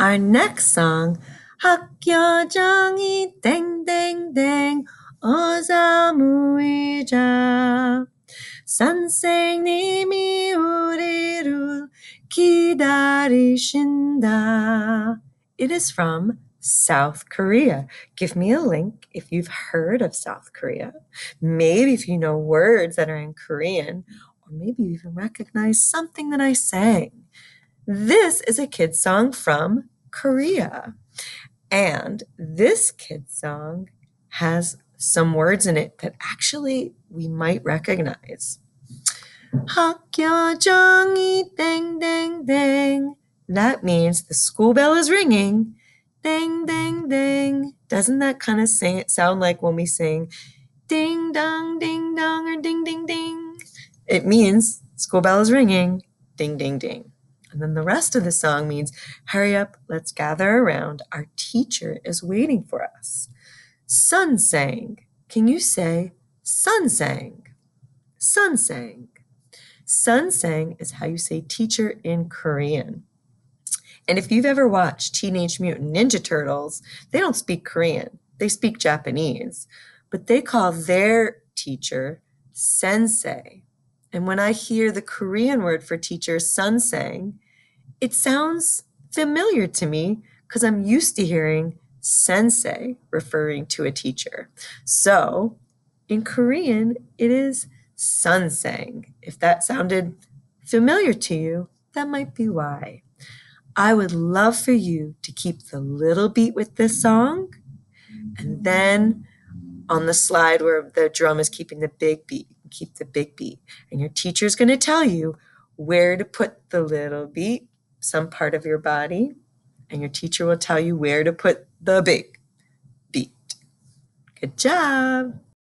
Our next song, 학교정이 땡땡땡 어서 모이자. 선생님이 우리를 기다리신다. It is from South Korea. Give me a link if you've heard of South Korea. Maybe if you know words that are in Korean, or maybe you even recognize something that I sang. This is a kid's song from Korea. And this kid's song has some words in it that actually we might recognize. Hakyeongi ding ding ding. That means the school bell is ringing. Ding ding ding. Doesn't that kind of sing sound like when we sing ding dong ding dong or ding ding ding? It means school bell is ringing. Ding ding ding. And then the rest of the song means hurry up, let's gather around. Our teacher is waiting for us. Sun sang. Can you say sun sang? Sun sang. Sun sang is how you say teacher in Korean. And if you've ever watched Teenage Mutant Ninja Turtles, they don't speak Korean, they speak Japanese, but they call their teacher sensei. And when I hear the Korean word for teacher, sunsang, it sounds familiar to me because I'm used to hearing sensei referring to a teacher. So in Korean, it is sunsang. If that sounded familiar to you, that might be why. I would love for you to keep the little beat with this song. And then on the slide where the drum is keeping the big beat, keep the big beat. And your teacher is going to tell you where to put the little beat, some part of your body. And your teacher will tell you where to put the big beat. Good job.